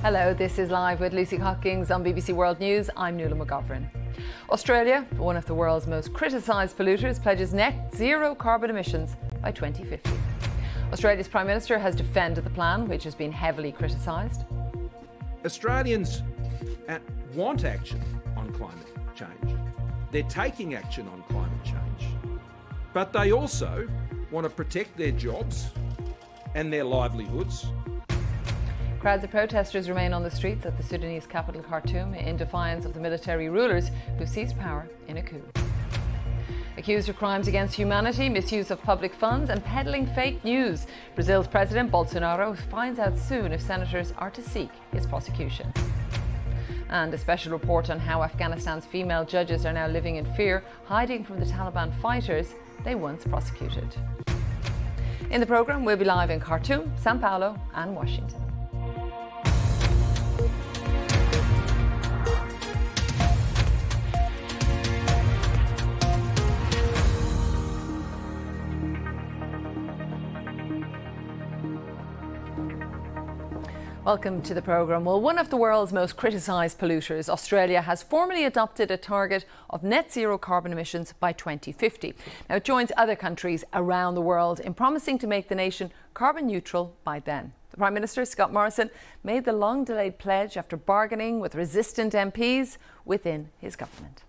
Hello, this is Live with Lucy Hockings on BBC World News. I'm Nuala McGovern. Australia, one of the world's most criticised polluters, pledges net zero carbon emissions by 2050. Australia's Prime Minister has defended the plan, which has been heavily criticised. Australians uh, want action on climate change. They're taking action on climate change. But they also want to protect their jobs and their livelihoods. Crowds of protesters remain on the streets at the Sudanese capital Khartoum in defiance of the military rulers who seized power in a coup. Accused of crimes against humanity, misuse of public funds, and peddling fake news, Brazil's President Bolsonaro finds out soon if senators are to seek his prosecution. And a special report on how Afghanistan's female judges are now living in fear, hiding from the Taliban fighters they once prosecuted. In the programme, we'll be live in Khartoum, Sao Paulo, and Washington. Welcome to the programme. Well, one of the world's most criticised polluters, Australia, has formally adopted a target of net zero carbon emissions by 2050. Now, it joins other countries around the world in promising to make the nation carbon neutral by then. The Prime Minister, Scott Morrison, made the long delayed pledge after bargaining with resistant MPs within his government.